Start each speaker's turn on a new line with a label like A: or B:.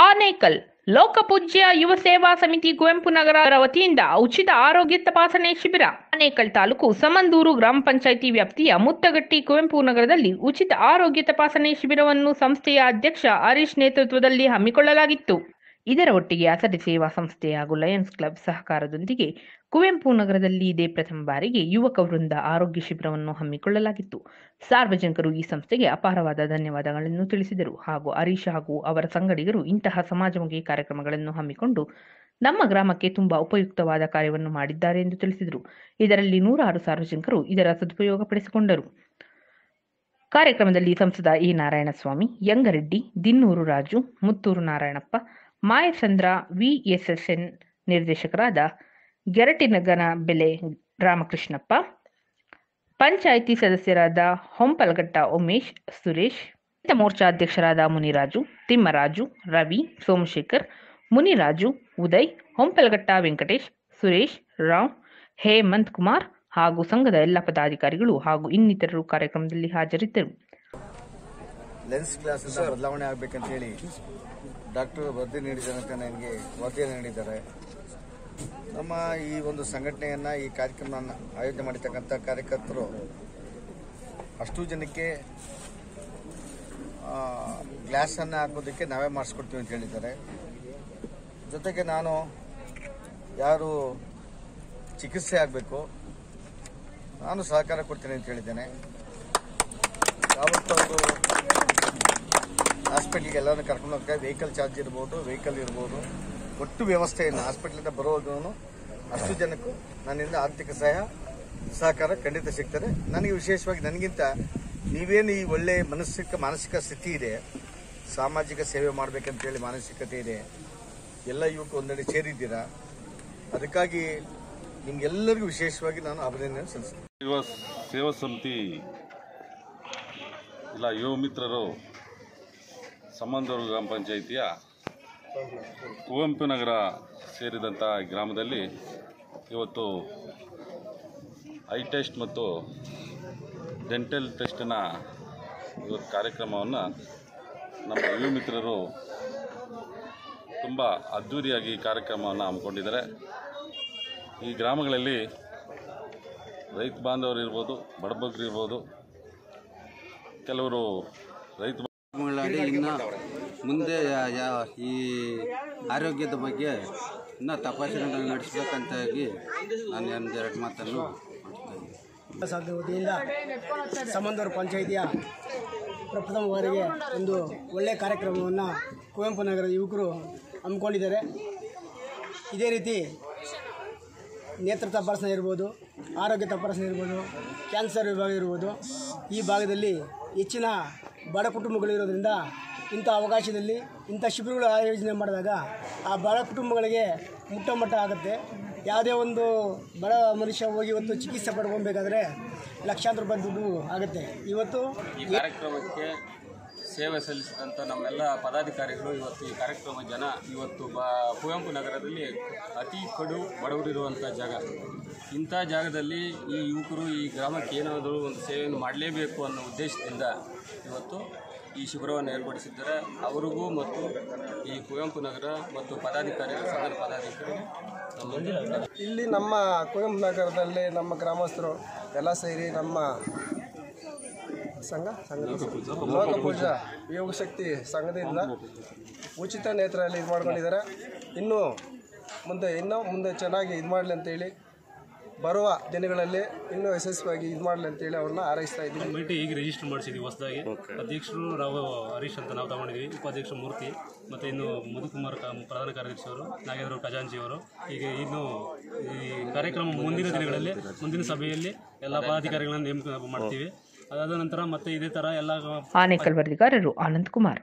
A: ಆನೇಕಲ್, ಲೋಕಪೂಜ್ಯ ಯುವ ಸೇವಾ ಸಮಿತಿ ಕುವೆಂಪು ನಗರ ವತಿಯಿಂದ ಉಚಿತ ಆರೋಗ್ಯ ತಪಾಸಣೆ ಶಿಬಿರ. ಆನೇಕಲ್ ತಾಲೂಕು ಸಮಂದೂರು ಗ್ರಾಮ ಪಂಚಾಯಿತಿ ವ್ಯಾಪ್ತಿಯ ಮುತ್ತಗಟ್ಟಿ ಕುವೆಂಪು ನಗರದಲ್ಲಿ ಉಚಿತ ಆರೋಗ್ಯ ತಪಾಸಣೆ ಶಿಬಿರವನ್ನು ಸಂಸ್ಥೆಯ ಅಧ್ಯಕ್ಷ ಹರೀಶ್ ನೇತೃತ್ವದಲ್ಲಿ ಹಮ್ಮಿಕೊಳ್ಳಲಾಗಿತ್ತು. ಇದರ ಒಟ್ಟಿಗೆ ಅಸಡಿ ಸೇವಾ ಸಂಸ್ಥೆ ಹಾಗೂ ಲಯನ್ಸ್ ಕ್ಲಬ್ ಸಹಕಾರದೊಂದಿಗೆ ಕುವೆಂಪು ನಗರದಲ್ಲಿ ಇದೇ ಪ್ರಥಮ ಬಾರಿಗೆ ಯುವಕ ವೃಂದ ಆರೋಗ್ಯ ಶಿಬಿರವನ್ನು ಹಮ್ಮಿಕೊಳ್ಳಲಾಗಿತ್ತು. ಸಾರ್ವಜನಿಕರು ಈ ಸಂಸ್ಥೆಗೆ ಅಪಾರವಾದ ಧನ್ಯವಾದಗಳನ್ನು ತಿಳಿಸಿದರು ಹಾಗೂ ಹರೀಶ್ ಹಾಗೂ ಅವರ ಸಂಗಡಿಗರು ಇಂತಹ ಸಮಾಜಮುಖಿ ಕಾರ್ಯಕ್ರಮಗಳನ್ನು ಹಮ್ಮಿಕೊಂಡು ನಮ್ಮ ಗ್ರಾಮಕ್ಕೆ ತುಂಬಾ ಉಪಯುಕ್ತವಾದ ಕಾರ್ಯವನ್ನು ಮಾಡಿದ್ದಾರೆ ಎಂದು ತಿಳಿಸಿದರು. ಇದರಲ್ಲಿ ನೂರಾರು ಸಾರ್ವಜನಿಕರು ಇದರ ಸದುಪಯೋಗ ಪಡಿಸಿಕೊಂಡರು. ಕಾರ್ಯಕ್ರಮದಲ್ಲಿ ಸಂಸದ ಎ ನಾರಾಯಣಸ್ವಾಮಿ, ಯಂಗರೆಡ್ಡಿ, ದಿನ್ನೂರು ರಾಜು, ಮುತ್ತೂರು ನಾರಾಯಣಪ್ಪ ಮಾಯಚಂದ್ರ ವಿಎಸ್ಎಸ್ಎನ್ ನಿರ್ದೇಶಕರಾದ ಗೆರಟಿನಗನ ಬೆಲೆ ರಾಮಕೃಷ್ಣಪ್ಪ ಪಂಚಾಯಿತಿ ಸದಸ್ಯರಾದ ಹೊಂಪಲಘಟ್ಟ ಉಮೇಶ್ ಸುರೇಶ್ ರೈತ ಮೋರ್ಚಾ ಅಧ್ಯಕ್ಷರಾದ ಮುನಿರಾಜು ತಿಮ್ಮರಾಜು ರವಿ ಸೋಮಶೇಖರ್ ಮುನಿರಾಜು ಉದಯ್ ಹೊಂಪಲಘಟ್ಟ ವೆಂಕಟೇಶ್ ಸುರೇಶ್ ರಾವ್ ಹೇಮಂತ್ ಕುಮಾರ್ ಹಾಗೂ ಸಂಘದ ಎಲ್ಲ ಪದಾಧಿಕಾರಿಗಳು ಹಾಗೂ ಇನ್ನಿತರರು ಕಾರ್ಯಕ್ರಮದಲ್ಲಿ ಹಾಜರಿದ್ದರು.
B: ಲೆನ್ಸ್ ಕ್ಲಾಸ್ ಬದಲಾವಣೆ ಆಗಬೇಕಂತ ಹೇಳಿ. ಡಾಕ್ಟರ್ ವರದಿ ಅಂತ ನನಗೆ ವರದಿಯನ್ನು ನೀಡಿದ್ದಾರೆ. ನಮ್ಮ ಈ ಒಂದು ಸಂಘಟನೆಯನ್ನು, ಈ ಕಾರ್ಯಕ್ರಮವನ್ನು ಆಯೋಜನೆ ಮಾಡಿರ್ತಕ್ಕಂಥ ಕಾರ್ಯಕರ್ತರು ಅಷ್ಟು ಜನಕ್ಕೆ ಗ್ಲಾಸನ್ನು ಹಾಕೋದಕ್ಕೆ ನಾವೇ ಮಾಡಿಸ್ಕೊಡ್ತೀವಿ ಅಂತ ಹೇಳಿದ್ದಾರೆ. ಜೊತೆಗೆ ನಾನು ಯಾರು ಚಿಕಿತ್ಸೆ ಆಗಬೇಕು, ನಾನು ಸಹಕಾರ ಕೊಡ್ತೀನಿ ಅಂತ ಹೇಳಿದ್ದೇನೆ. ಯಾವತ್ತೂ ಅವರು ಹಾಸ್ಪಿಟ್ಲಿಗೆ ಎಲ್ಲರೂ ಕರ್ಕೊಂಡು ಹೋಗ್ತಾರೆ ವೆಹಿಕಲ್ ಚಾರ್ಜ್ ಇರ್ಬೋದು ವೆಹಿಕಲ್ ಇರ್ಬೋದು. ಒಟ್ಟು ವ್ಯವಸ್ಥೆ ವ್ಯವಸ್ಥೆಯನ್ನು ಹಾಸ್ಪಿಟ್ಲಿಂದ ಬರೋದನ್ನು ಅಷ್ಟು ಜನಕ್ಕೂ ನನ್ನಿಂದ ಆರ್ಥಿಕ ಸಹಾಯ, ಸಹಕಾರ ಖಂಡಿತ ಸಿಗ್ತದೆ. ನನಗೆ ವಿಶೇಷವಾಗಿ ನನಗಿಂತ ನೀವೇನು ಈ ಒಳ್ಳೆ ಮಾನಸಿಕ ಮಾನಸಿಕ ಸ್ಥಿತಿ ಇದೆ, ಸಾಮಾಜಿಕ ಸೇವೆ ಮಾಡಬೇಕಂತೇಳಿ ಮಾನಸಿಕತೆ ಇದೆ, ಎಲ್ಲ ಯುವಕ ಒಂದೆಡೆ ಸೇರಿದ್ದೀರಾ? ಅದಕ್ಕಾಗಿ ನಿಮ್ಗೆಲ್ಲರಿಗೂ ವಿಶೇಷವಾಗಿ ನಾನು ಅಭಿನಂದನೆ ಸಲ್ಲಿಸ್ತೇನೆ.
C: ಸೇವಾ ಸಮಿತಿ, ಇಲ್ಲ, ಯುವ ಮಿತ್ರರು ಸಂಬಂಧೂರು ಗ್ರಾಮ ಪಂಚಾಯಿತಿಯ ಕುವೆಂಪು ನಗರ ಸೇರಿದಂಥ ಗ್ರಾಮದಲ್ಲಿ ಇವತ್ತು ಐ ಟೆಸ್ಟ್ ಮತ್ತು ಡೆಂಟಲ್ ಟೆಸ್ಟಿನ ಇವತ್ತು ಕಾರ್ಯಕ್ರಮವನ್ನು ನಮ್ಮ ಯುವ ಮಿತ್ರರು ತುಂಬ ಅದ್ಧೂರಿಯಾಗಿ ಕಾರ್ಯಕ್ರಮವನ್ನು ಹಮ್ಮಿಕೊಂಡಿದ್ದಾರೆ. ಈ ಗ್ರಾಮಗಳಲ್ಲಿ ರೈತ ಬಾಂಧವರು ಇರ್ಬೋದು ಬಡಬಗ್ರು ಇರ್ಬೋದು, ಕೆಲವರು ರೈತ
D: ಇನ್ನು ಮುಂದೆ ಈ ಆರೋಗ್ಯದ ಬಗ್ಗೆ ಇನ್ನೂ ತಪಾಸಣೆ ನಡೆಸಬೇಕಂತಾಗಿ ನಾನು ಒಂದೆರಡು ಮಾತನ್ನು
E: ಸಾಧ್ಯ ವತಿಯಿಂದ ಪಂಚಾಯಿತಿಯ ಪ್ರಥಮ ಬಾರಿಗೆ ಒಂದು ಒಳ್ಳೆಯ ಕಾರ್ಯಕ್ರಮವನ್ನು ಕುವೆಂಪು ನಗರದ ಯುವಕರು ಹಮ್ಮಿಕೊಂಡಿದ್ದಾರೆ. ಇದೇ ರೀತಿ ನೇತ್ರ ತಪಾಸಣೆ ಇರ್ಬೋದು, ಆರೋಗ್ಯ ತಪಾಸಣೆ ಇರ್ಬೋದು, ಕ್ಯಾನ್ಸರ್ ವಿಭಾಗ ಇರ್ಬೋದು, ಈ ಭಾಗದಲ್ಲಿ ಹೆಚ್ಚಿನ ಬಡ ಕುಟುಂಬಗಳಿರೋದ್ರಿಂದ ಇಂಥ ಅವಕಾಶದಲ್ಲಿ ಇಂಥ ಶಿಬಿರಗಳು ಆಯೋಜನೆ ಮಾಡಿದಾಗ ಆ ಬಡ ಕುಟುಂಬಗಳಿಗೆ ಮುಟ್ಟಮಟ್ಟ ಆಗುತ್ತೆ. ಯಾವುದೇ ಒಂದು ಬಡ ಮನುಷ್ಯ ಹೋಗಿ ಇವತ್ತು ಚಿಕಿತ್ಸೆ ಪಡ್ಕೊಬೇಕಾದ್ರೆ ಲಕ್ಷಾಂತರ ರೂಪಾಯಿ ದುಡ್ಡು ಆಗುತ್ತೆ. ಇವತ್ತು
F: ಕಾರ್ಯಕ್ರಮಕ್ಕೆ ಸೇವೆ ಸಲ್ಲಿಸಿದಂಥ ನಮ್ಮೆಲ್ಲ ಪದಾಧಿಕಾರಿಗಳು ಇವತ್ತು ಈ ಕಾರ್ಯಕ್ರಮ ಜನ ಇವತ್ತು ಬ, ಕುವೆಂಪು ನಗರದಲ್ಲಿ ಅತಿ ಕಡು ಬಡವರಿರುವಂಥ ಜಾಗ. ಇಂಥ ಜಾಗದಲ್ಲಿ ಈ ಯುವಕರು, ಈ ಗ್ರಾಮಕ್ಕೆ ಏನಾದರೂ ಒಂದು ಸೇವೆಯನ್ನು ಮಾಡಲೇಬೇಕು ಅನ್ನೋ ಉದ್ದೇಶದಿಂದ ಇವತ್ತು ಈ ಶಿಬಿರವನ್ನು ಏರ್ಪಡಿಸಿದ್ದಾರೆ. ಅವರಿಗೂ ಮತ್ತು ಈ ಕುವೆಂಪು ನಗರ ಮತ್ತು ಪದಾಧಿಕಾರಿಗಳ, ಸಂಘದ ಪದಾಧಿಕಾರಿಗಳು
G: ಇಲ್ಲಿ ನಮ್ಮ ಕುವೆಂಪು ನಗರದಲ್ಲಿ ನಮ್ಮ ಗ್ರಾಮಸ್ಥರು ಎಲ್ಲ ಸೇರಿ ನಮ್ಮ ಸಂಘ? ಸಂಘ. ಲೋಕಪೂಜಾ ಯೋಗ ಶಕ್ತಿ ಸಂಘದಿಂದ ಉಚಿತ ನೇತ್ರದಲ್ಲಿ ಇದು ಮಾಡ್ಕೊಂಡಿದ್ದಾರೆ. ಇನ್ನೂ ಮುಂದೆ ಇನ್ನೂ ಮುಂದೆ ಚೆನ್ನಾಗಿ ಇದು ಮಾಡಲಿ ಅಂತೇಳಿ ಬರುವ ದಿನಗಳಲ್ಲಿ ಇನ್ನೂ ಯಶಸ್ವಿಯಾಗಿ ಇದು ಮಾಡಲಿ ಅಂತೇಳಿ ಅವ್ರನ್ನ ಆರೈಸ್ತಾ ಇದ್ದೀವಿ.
H: ಕಮಿಟಿ ಈಗ ರಿಜಿಸ್ಟರ್ ಮಾಡಿಸಿದ್ವಿ ಹೊಸದಾಗಿ. ಅಧ್ಯಕ್ಷರು ರಾವ್ ಹರೀಶ್ ಅಂತ ನಾವು ತಗೊಂಡಿದ್ದೀವಿ ಉಪಾಧ್ಯಕ್ಷ ಮೂರ್ತಿ ಮತ್ತು ಇನ್ನು ಮಧುಕುಮಾರ್ ಕ- ಪ್ರಧಾನ ಕಾರ್ಯದರ್ಶಿ ಅವರು ನಾಗೇಂದ್ರ ಖಜಾಂಚಿ ಅವರು. ಈಗ ಇನ್ನು ಈ ಕಾರ್ಯಕ್ರಮ ಮುಂದಿನ ದಿನಗಳಲ್ಲಿ ಮುಂದಿನ ಸಭೆಯಲ್ಲಿ ಎಲ್ಲ ಪದಾಧಿಕಾರಿಗಳನ್ನು ನೇಮಕ ಮಾಡ್ತೀವಿ. ಅದಾದ ನಂತರ ಮತ್ತೆ ಇದೇ ತರ ಎಲ್ಲ
A: ಆನೇಕಲ್ ವರದಿಗಾರರು ಆನಂದ್ ಕುಮಾರ್.